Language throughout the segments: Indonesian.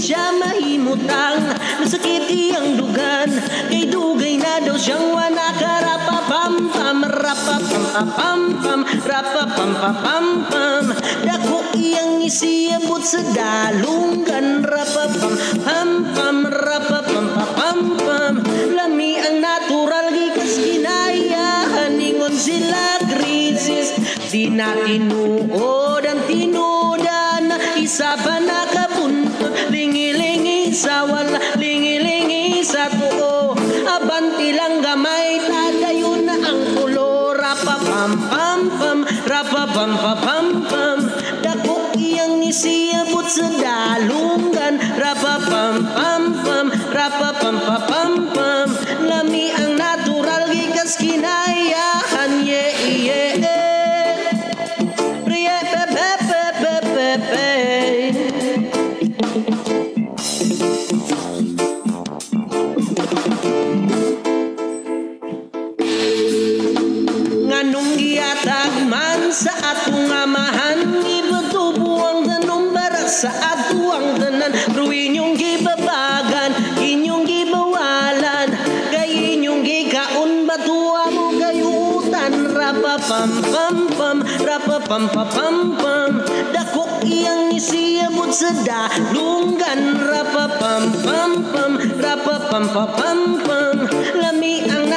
siya mahimutang Nasakit iyang dugan. Kay dugay na daw siyang pam pam pam pam Rapa pam pam pam pam Dako iyang isiabot sa dalunggan Rapa pam pam pam Rapa pam pam pam pam Lami ang natural gikas kinayahan Ningon sila krisis Di na tinuod ang Isa ba nakabuntot Lingi-lingi sa wala Lingi-lingi sa tuo. Abanti lang gamay Tadayo na ang pam pam pam Dako iyang isiabot sa dalungan. Rapa pam pam pam. Rapa pam pam pam nganong giatag man sa atong amahan Ibutubo ang tanong bara sa ato ang tanan Pero inyong gibabagan, inyong gibawalan Kay inyong gikaon batua mo gayutan Rapa pam pam pam, rapa pam pam pam. Pam Dako iyang isiabot sa dalungan Rapa pam pam pam, rapa pam pam pam. Lami ang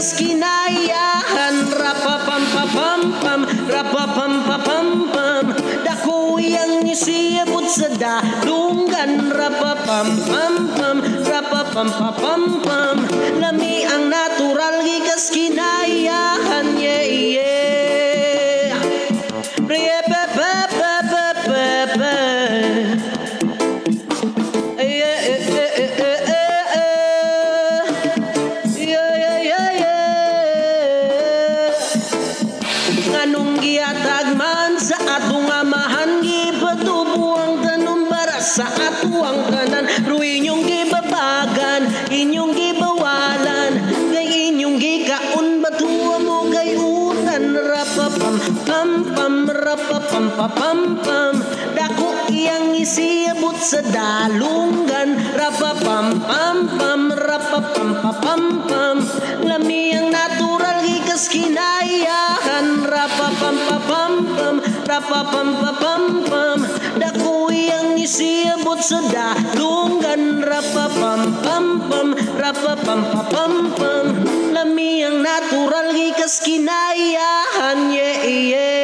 natural gikas kinayahan Rapa pam pam pam pam, rapa pam pam pam. Pam Dako iyang isiabot sa dalungan Rapa pam pam pam, rapa pam pam pam. Pam Lami ang natural gikas kinayahan Yeah. Yeah Priye pe pe pe pe pe sa atong amahan Gipatubo ang tanong para sa ato ang tanan Pero inyong gibabagan, inyong gibawalan Kay inyong gikaon. Batuwa mo gayutan Rapa pam pam pam, rapa pam pam. Dako iyang isiabot sa dalungan Rapa pam pam pam, rapa pam. Lami ang natural gikas kinayahan rapapam-pam-pam Daku yang isi bot sedah Dunggan rapapam-pam-pam. Rapapam-pam-pam Lami yang natural gikas kinayahan Yeah, yeah